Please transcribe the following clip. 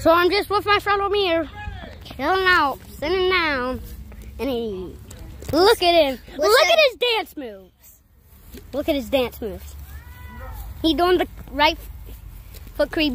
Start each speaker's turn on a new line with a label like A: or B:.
A: So I'm just with my fellow mirror, chilling out, sitting down, and he, look at him.
B: What's
A: look
B: that?
A: at his dance moves. Look at his dance moves. He doing the right foot creep